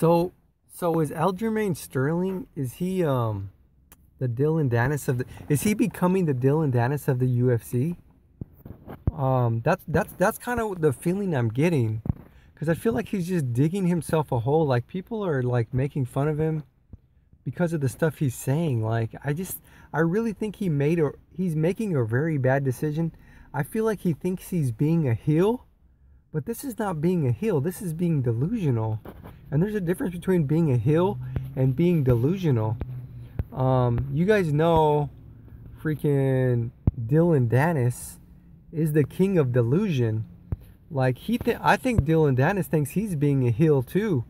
So, so is Aljamain Sterling? Is he um, the Dillon Danis of the? Is he becoming the Dillon Danis of the UFC? Um, that's that's that's kind of the feeling I'm getting, because I feel like he's just digging himself a hole. Like people are like making fun of him because of the stuff he's saying. Like I just, I really think he made a, he's making a very bad decision. I feel like he thinks he's being a heel, but this is not being a heel. This is being delusional, and there's a difference between being a heel and being delusional. Um, you guys know, freaking Dillon Danis is the king of delusion. Like he, th- I think Dillon Danis thinks he's being a heel too.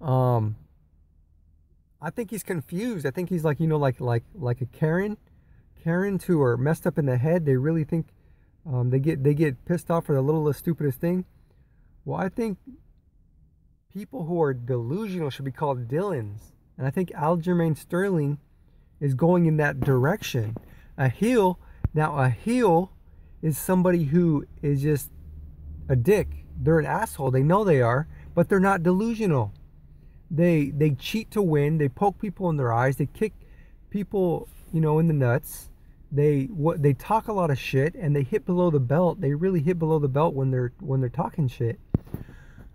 Um, I think he's confused. I think he's like you know like like like a Karen, Karens who are messed up in the head. They really think um, they get they get pissed off for the littlest stupidest thing. Well, I think people who are delusional should be called Dillons, and I think Aljamain Sterling is going in that direction. A heel now a heel is somebody who is just a dick. They're an asshole. They know they are, but they're not delusional. They they cheat to win. They poke people in their eyes. They kick people, you know, in the nuts. They what they talk a lot of shit and they hit below the belt. They really hit below the belt when they're when they're talking shit.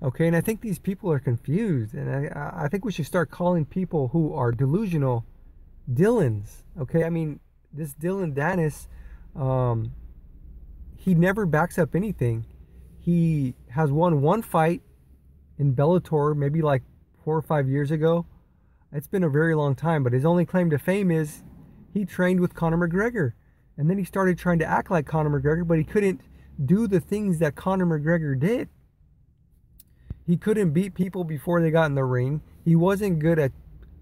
Okay, and I think these people are confused, and I I think we should start calling people who are delusional Dylans. Okay, I mean this Dillon Danis, um, he never backs up anything. He has won one fight in Bellator, maybe like four or five years ago. It's been a very long time, but his only claim to fame is he trained with Conor McGregor. And then he started trying to act like Conor McGregor, but he couldn't do the things that Conor McGregor did. He couldn't beat people before they got in the ring. He wasn't good at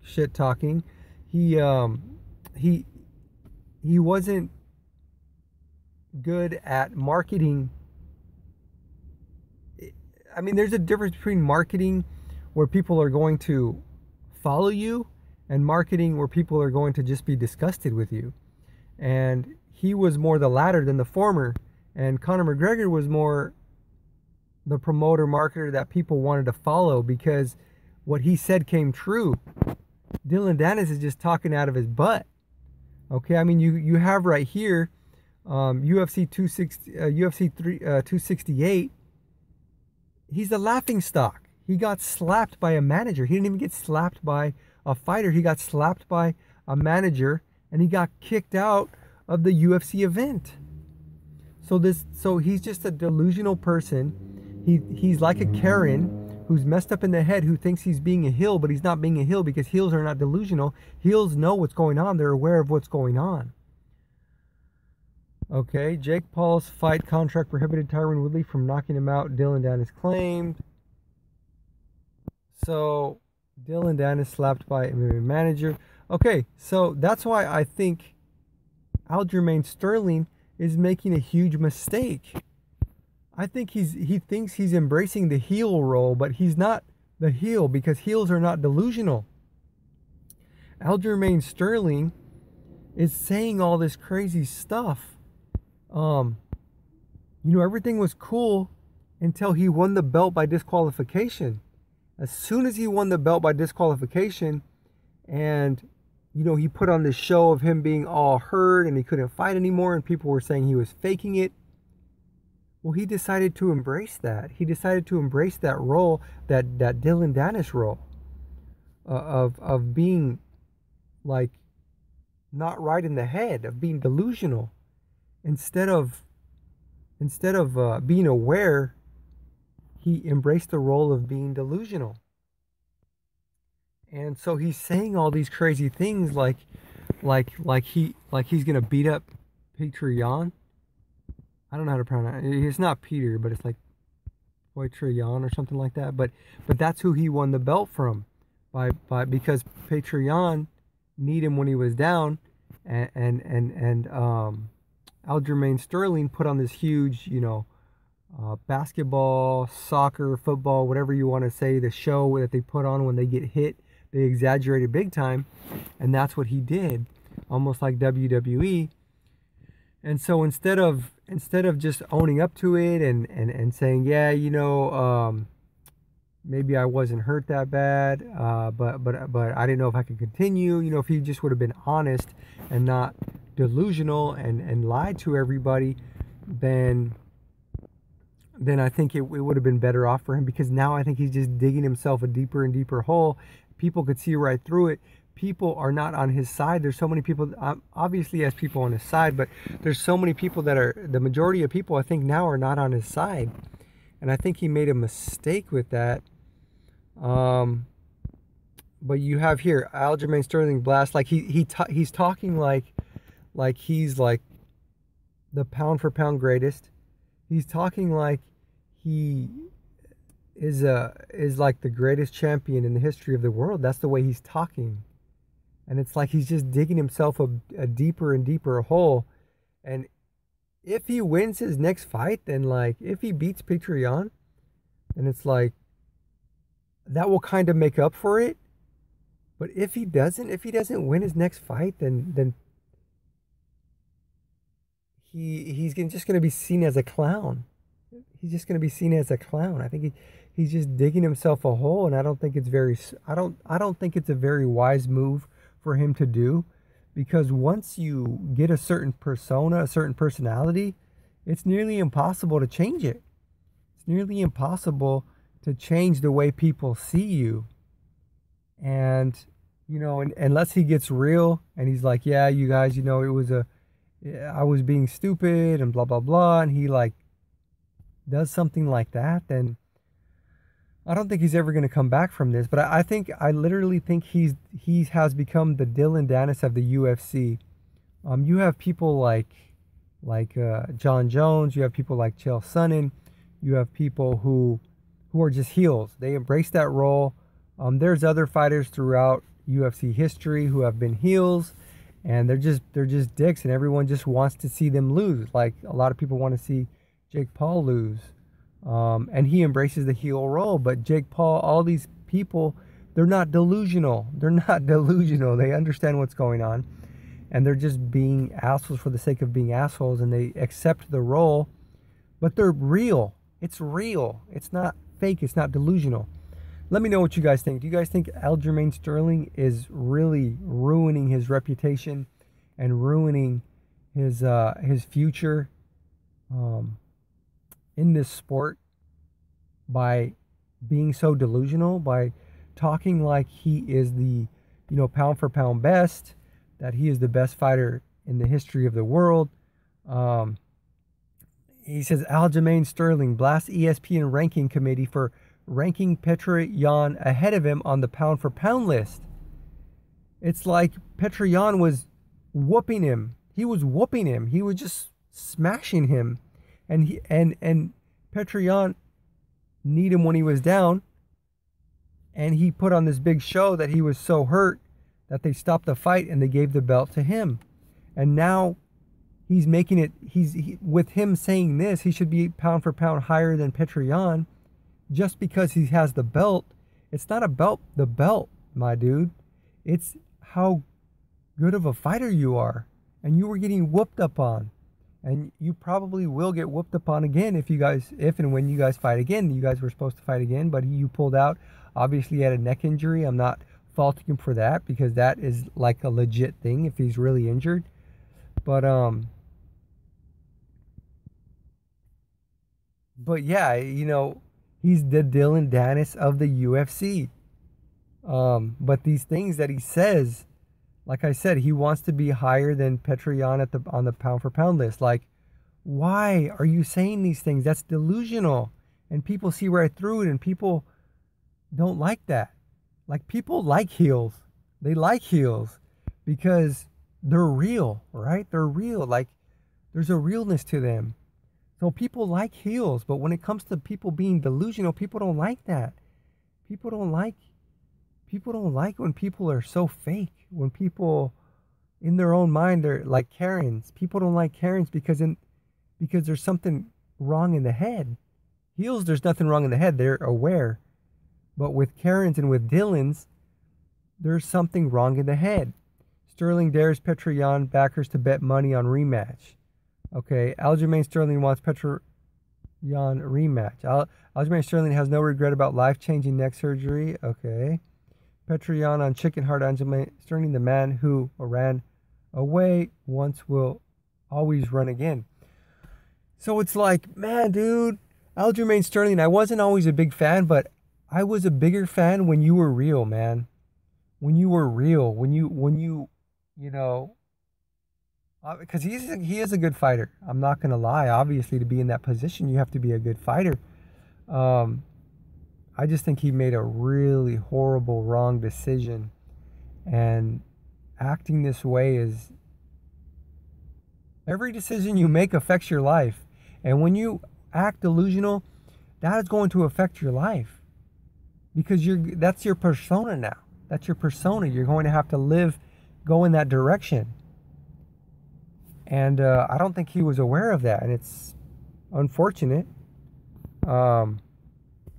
shit talking. He um he he wasn't good at marketing. I mean, there's a difference between marketing where people are going to follow you and marketing where people are going to just be disgusted with you. And he was more the latter than the former. And Conor McGregor was more the promoter marketer that people wanted to follow because what he said came true. Dillon Danis is just talking out of his butt. Okay, I mean you you have right here um, UFC 260 uh, UFC 3 uh, 268. He's a laughing stock. He got slapped by a manager. He didn't even get slapped by a fighter. He got slapped by a manager and he got kicked out of the UFC event. So this so he's just a delusional person. He he's like a Karen who's messed up in the head who thinks he's being a heel, but he's not being a heel because heels are not delusional. Heels know what's going on. They're aware of what's going on. Okay, Jake Paul's fight contract prohibited Tyron Woodley from knocking him out. Dillon Danis claimed. So Dillon Danis slapped by manager. Okay, so that's why I think Aljamain Sterling is making a huge mistake. I think he's he thinks he's embracing the heel role, but he's not the heel because heels are not delusional. Aljamain Sterling is saying all this crazy stuff. Um, you know, everything was cool until he won the belt by disqualification as soon as he won the belt by disqualification and you know he put on this show of him being all hurt and he couldn't fight anymore and people were saying he was faking it well he decided to embrace that. He decided to embrace that role that that Dillon Danis role uh, of of being like not right in the head of being delusional instead of instead of uh, being aware he embraced the role of being delusional. And so he's saying all these crazy things like like like he like he's gonna beat up Yan. I don't know how to pronounce it. It's not Peter, but it's like Petr or something like that. But but that's who he won the belt from. By by because Petr Yan kneed him when he was down and and and, and um Aljamain Sterling put on this huge, you know, uh, basketball, soccer, football, whatever you want to say, the show that they put on when they get hit, they exaggerated big time. And that's what he did, almost like WWE. And so instead of instead of just owning up to it and, and, and saying, yeah, you know, um, maybe I wasn't hurt that bad, uh, but but but I didn't know if I could continue. You know, if he just would have been honest and not delusional and and lied to everybody, then then I think it, it would have been better off for him because now I think he's just digging himself a deeper and deeper hole. People could see right through it. People are not on his side. There's so many people, obviously, he has people on his side, but there's so many people that are, the majority of people I think now are not on his side. And I think he made a mistake with that. Um, but you have here Aljamain Sterling blast like he he he's talking like like he's like the pound for pound greatest. He's talking like he is a is like the greatest champion in the history of the world. That's the way he's talking. And it's like he's just digging himself a, a deeper and deeper hole. And if he wins his next fight, then like if he beats Petr Yan, then it's like that will kind of make up for it. But if he doesn't, if he doesn't win his next fight, then then he he's just going to be seen as a clown. He's just going to be seen as a clown. I think he he's just digging himself a hole, and I don't think it's very I don't I don't think it's a very wise move for him to do, because once you get a certain persona, a certain personality, it's nearly impossible to change it. It's nearly impossible to change the way people see you. And, you know, and, unless he gets real and he's like, yeah, you guys, you know, it was a, I was being stupid and blah, blah, blah. And he like does something like that, then I don't think he's ever going to come back from this. But I, I, think, I literally think he's, he has become the Dillon Danis of the UFC. Um, you have people like, like uh, Jon Jones, you have people like Chael Sonnen, you have people who, who are just heels. They embrace that role. Um, there's other fighters throughout UFC history who have been heels, and they're just they're just dicks, and everyone just wants to see them lose. Like a lot of people want to see Jake Paul lose, um, and he embraces the heel role. But Jake Paul, all these people, they're not delusional. They're not delusional. They understand what's going on, and they're just being assholes for the sake of being assholes, and they accept the role, but they're real. It's real. It's not fake, it's not delusional. Let me know what you guys think. Do you guys think Aljamain Sterling is really ruining his reputation and ruining his uh, his future um, in this sport by being so delusional, by talking like he is the you know pound for pound best, that he is the best fighter in the history of the world. Um, he says Aljamain Sterling blasts ESPN ranking committee for ranking Petr Yan ahead of him on the pound for pound list. It's like Petr Yan was whooping him. He was whooping him. He was just smashing him. And he and and Petr Yan kneed him when he was down. And he put on this big show that he was so hurt that they stopped the fight and they gave the belt to him. And now he's making it he's he, with him saying this he should be pound for pound higher than Petr Yan just because he has the belt it's not about the belt my dude it's how good of a fighter you are and you were getting whooped up on and you probably will get whooped upon again if you guys if and when you guys fight again. You guys were supposed to fight again but you pulled out. Obviously he had a neck injury. I'm not faulting him for that because that is like a legit thing if he's really injured. But um but yeah, you know, he's the Dillon Danis of the UFC. Um, but these things that he says, like I said, he wants to be higher than Petr Yan at the on the pound for pound list. Like, why are you saying these things? That's delusional. And people see right through it and people don't like that. Like people like heels. They like heels because they're real, right? They're real. Like there's a realness to them. So people like heels, but when it comes to people being delusional, people don't like that. People don't like people don't like when people are so fake. When people in their own mind they're like Karens. People don't like Karens because in because there's something wrong in the head. Heels, there's nothing wrong in the head. They're aware. But with Karens and with Dylans, there's something wrong in the head. Sterling dares Petr Yan backers to bet money on rematch. Okay, Aljamain Sterling wants Petr Yan rematch. Al- Aljamain Sterling has no regret about life changing neck surgery. Okay. Petr Yan on Chicken Heart. Aljamain Sterling, the man who ran away once will always run again. So it's like, man, dude, Aljamain Sterling, I wasn't always a big fan, but I was a bigger fan when you were real, man. When you were real, when you when you you know because uh, he's he is a good fighter. I'm not gonna lie. Obviously, to be in that position, you have to be a good fighter. Um, I just think he made a really horrible, wrong decision, and acting this way is every decision you make affects your life, and when you act delusional, that is going to affect your life because you're that's your persona now. That's your persona. You're going to have to live, go in that direction and uh, I don't think he was aware of that, and it's unfortunate. Um,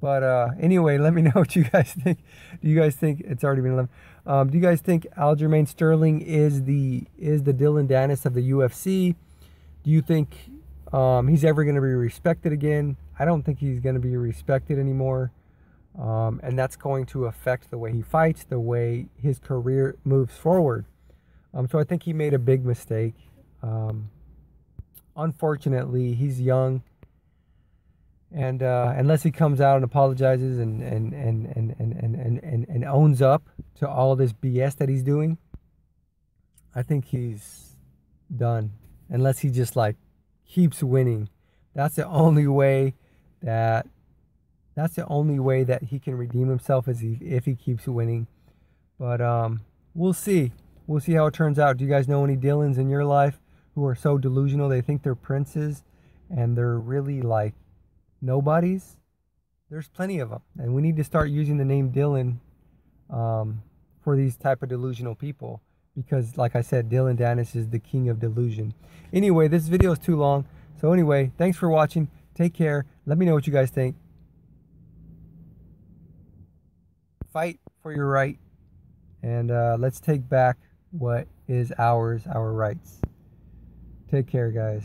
but uh, anyway, let me know what you guys think. Do you guys think it's already been 11? Um, do you guys think Aljamain Sterling is the is the Dillon Danis of the UFC? Do you think um, he's ever going to be respected again? I don't think he's going to be respected anymore. Um, and that's going to affect the way he fights, the way his career moves forward. Um, so I think he made a big mistake. Um, unfortunately, he's young, and uh, unless he comes out and apologizes and and, and, and, and, and, and, and owns up to all this BS that he's doing, I think he's done. Unless he just like keeps winning, that's the only way that that's the only way that he can redeem himself is if he keeps winning. But um, we'll see. We'll see how it turns out. Do you guys know any Dillons in your life? who are so delusional they think they're princes and they're really like nobodies. There's plenty of them, and we need to start using the name Dylan um, for these type of delusional people because, like I said, Dillon Danis is the king of delusion. Anyway, this video is too long, so anyway, thanks for watching. Take care. Let me know what you guys think. Fight for your right, and uh, let's take back what is ours, our rights. Take care, guys.